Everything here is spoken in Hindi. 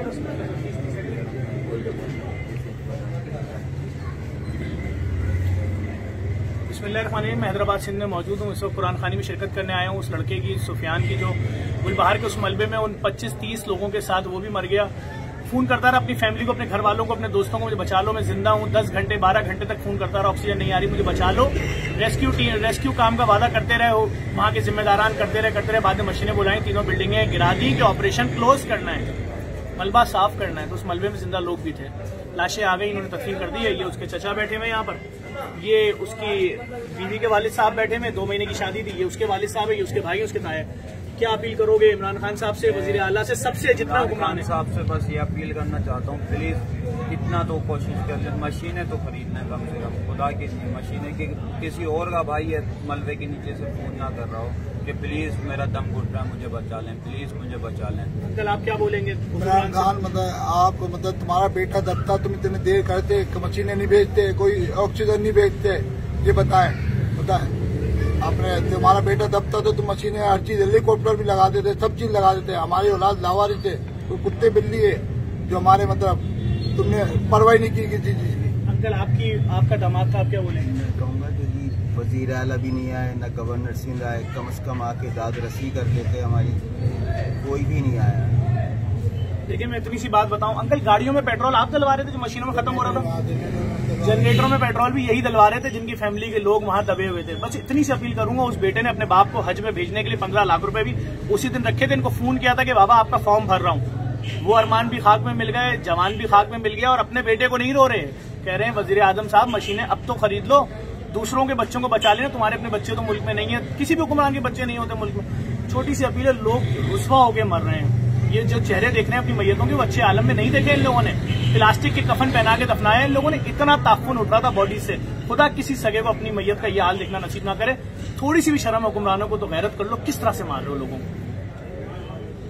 बिस्मिल्लाहिर्रहमानिर्रहीम मैं हैदराबाद सिंध में मौजूद हूँ। इस वक्त कुरान खानी में शिरकत करने आया हूँ। उस लड़के की, सुफियान की, जो गुलबहार के उस मलबे में उन 25-30 लोगों के साथ वो भी मर गया। फ़ोन करता रहा अपनी फैमिली को, अपने घर वालों को, अपने दोस्तों को, मुझे बचा लो, मैं ज़िंदा हूँ। दस घंटे, बारह घंटे तक फ़ोन करता रहा, ऑक्सीजन नहीं आ रही, मुझे बचा लो। रेस्क्यू टीम, रेस्क्यू काम का वादा करते रहे हो वहाँ के जिम्मेदारान करते रहे करते रहे, बाद में मशीनें बुलाई, तीनों बिल्डिंगे गिरा दी कि ऑपरेशन क्लोज करना है। मलबा साफ़ करना है तो उस मलबे में ज़िंदा लोग भी थे। लाशें आ गई, इन्होंने तकसीम कर दी है ये उसके चचा बैठे हुए यहाँ पर। ये उसकी बीवी के वालिद साहब बैठे हुए दो महीने की शादी थी, ये उसके वालिद साहब है, ये उसके भाई उसके ताया क्या अपील करोगे? इमरान खान साहब से वज़ीर आला से सबसे जितना हुक्मरान साहब से बस ये अपील करना चाहता हूँ प्लीज़ इतना तो कोशिश कर लें। मशीनें तो खरीदना कम से कम खुदा के लिए मशीनें कि किसी और का भाई है मलबे के नीचे से फ़ोन ना कर रहा हो कि प्लीज़ मेरा दम घुट रहा है मुझे बचा लें प्लीज़ मुझे बचा लें। अंकल आप क्या बोलेंगे? इमरान खान मतलब आप मतलब तुम्हारा बेटा दबता तुम इतनी देर करते मशीनें नहीं भेजते कोई ऑक्सीजन नहीं भेजते ये बताए बताएँ। आपने तुम्हारा बेटा दबता था तो तुम मशीनें हर चीज़ हेलीकॉप्टर भी लगा देते सब चीज़ लगा देते। हमारी औलाद लावारी थे तो कुत्ते बिल्ली है जो हमारे मतलब तुमने परवाही नहीं की किसी चीज़ की। अंकल आपकी आपका दामाद था आप क्या बोलेंगे? मैं कहूँगा कि जी वज़ीर अला भी नहीं आए न गवर्नर सिंह आए कम से कम आके दाद रसी कर लेते हमारी। कोई भी नहीं आया। देखिए मैं इतनी सी बात बताऊँ। अंकल गाड़ियों में पेट्रोल आप डलवा रहे थे जो मशीनों में खत्म हो रहा था? जनरेटरों में पेट्रोल भी यही दलवा रहे थे, जिनकी फैमिली के लोग वहाँ दबे हुए थे। बस इतनी सी अपील करूँगा उस बेटे ने अपने बाप को हज में भेजने के लिए पंद्रह लाख रुपए भी उसी दिन रखे थे। इनको फ़ोन किया था कि, बाबा, आपका फॉर्म भर रहा हूँ। वो अरमान भी खाक में मिल गए, जवान भी खाक में मिल गया और अपने बेटे को नहीं रो रहे। कह रहे हैं, वज़ीर आज़म साहब, मशीनें अब तो खरीद लो। दूसरों के बच्चों को बचा लेना। तुम्हारे अपने बच्चे तो मुल्क में नहीं है। किसी भी हुक्मरान के बच्चे नहीं होते मुल्क में। छोटी सी अपील है, लोग रुसवा होकर मर रहे हैं। ये जो चेहरे देख रहे हैं अपनी मैयतों के, वो अच्छे आलम में नहीं देखे इन लोगों ने। प्लास्टिक के कफन पहना के दफनाया है। लोगों ने इतना ताफुन उठ रहा था बॉडी से। खुदा किसी सगे को अपनी मैयत का ये हाल देखना नसीब ना करे। थोड़ी सी भी शर्म हुक्मरानों को तो गैरत कर लो। किस तरह से मार रहे हो लोगों को?